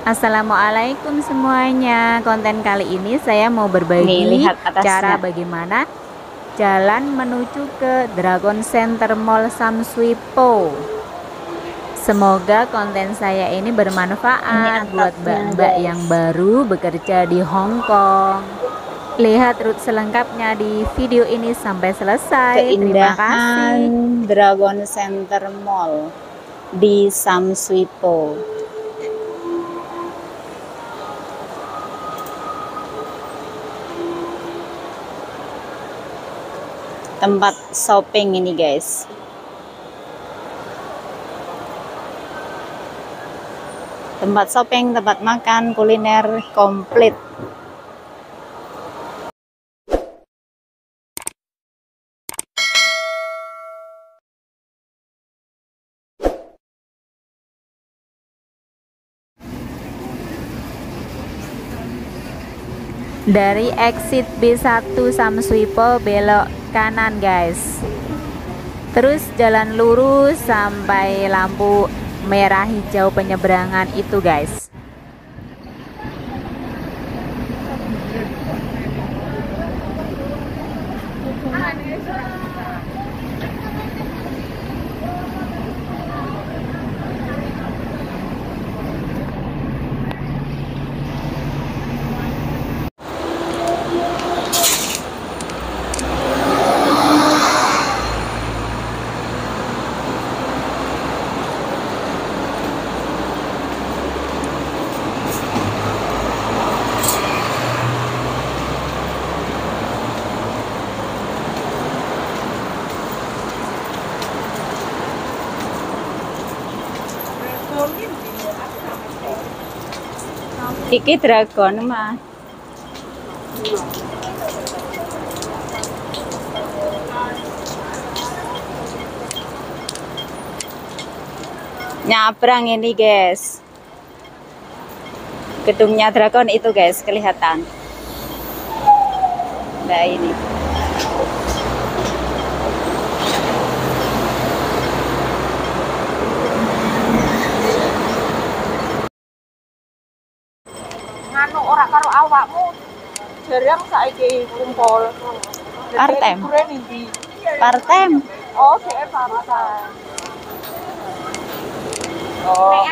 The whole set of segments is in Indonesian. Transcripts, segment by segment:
Assalamualaikum semuanya. Konten kali ini saya mau berbagi Nih, lihat cara bagaimana Jalan menuju ke Dragon Center Mall Samswipo. Semoga konten saya ini bermanfaat buat mbak-mbak yang baru bekerja di Hong Kong. Lihat route selengkapnya di video ini sampai selesai. Terima kasih. Dragon Center Mall di Samswipo tempat shopping ini guys. Tempat shopping, tempat makan, kuliner komplit. Dari exit B1 Samswipo belok kanan guys. Terus jalan lurus sampai lampu merah hijau penyeberangan itu guys Iki dragon mah. Nyabrang ini guys. Gedungnya dragon itu guys kelihatan. Nah ini. Jarang saiki kumpul Partem. Partem. oh sik partem oh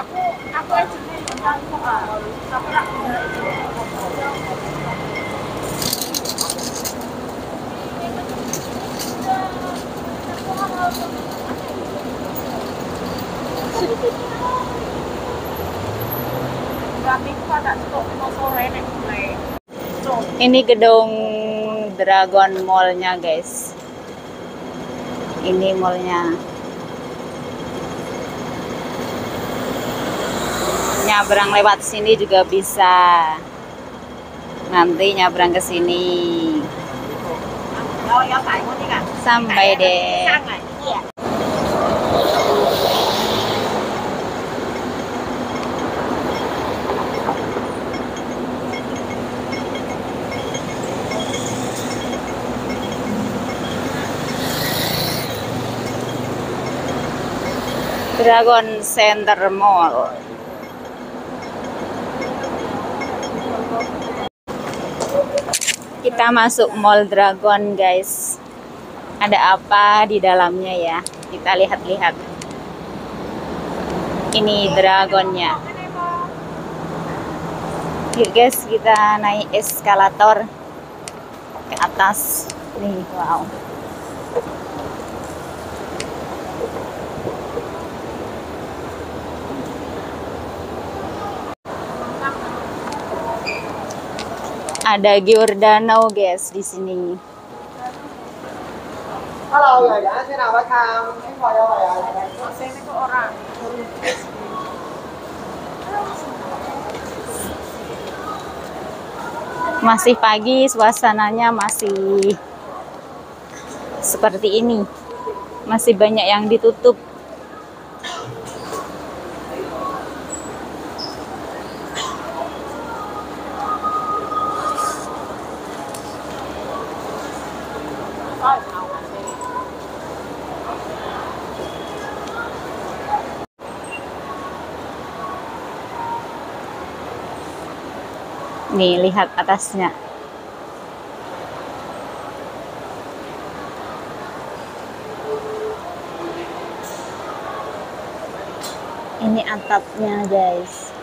aku aku aku rak Ini gedung Dragon Mall-nya, guys. Ini mallnya. Nyabrang lewat sini juga bisa. Nanti nyabrang ke sini. Sampai deh. Dragon Center Mall. Kita masuk Mall Dragon, guys. Ada apa di dalamnya ya? Kita lihat-lihat. Ini dragonnya. Yuk guys, kita naik eskalator ke atas. Nih, wow. Ada Giordano guys di sini. Sen itu orang Masih pagi, suasananya masih seperti ini. Masih banyak yang ditutup. Nih, lihat atasnya. Ini atapnya, guys.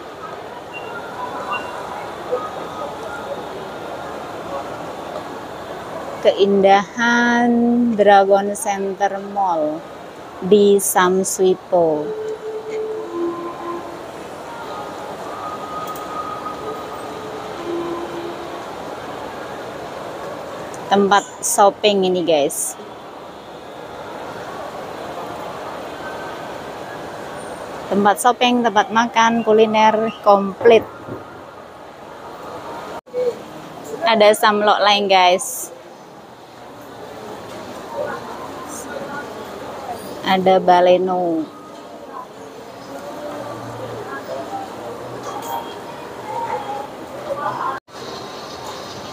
Keindahan Dragon Center Mall di Samswipo. Tempat shopping ini guys. Tempat shopping, tempat makan, kuliner komplit. Ada samlok lain guys. Ada baleno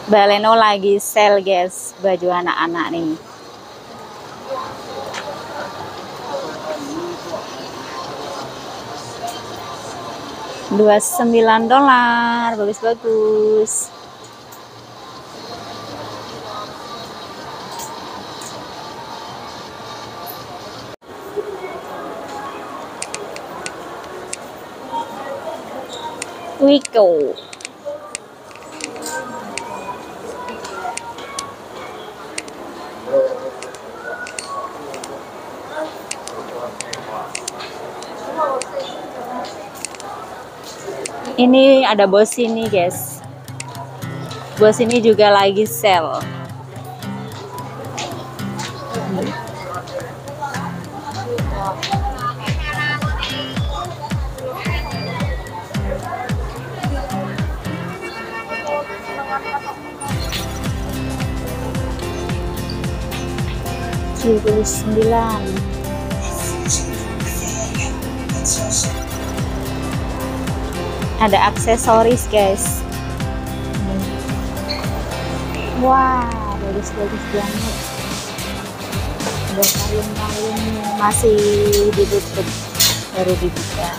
Baleno lagi sale guys baju anak-anak nih. Dua sembilan dolar bagus-bagus. Wiko ini ada bos ini guys. Bos ini juga lagi puluh sembilan ada aksesoris guys. Wah bagus-bagus banget. Ada kalung-kalung masih ditutup baru dibuka.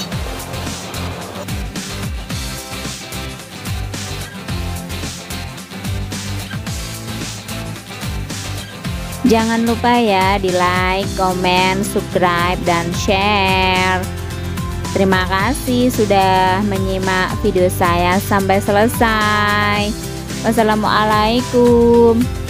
Jangan lupa ya di like, komen, subscribe, dan share. Terima kasih sudah menyimak video saya sampai selesai. Wassalamualaikum.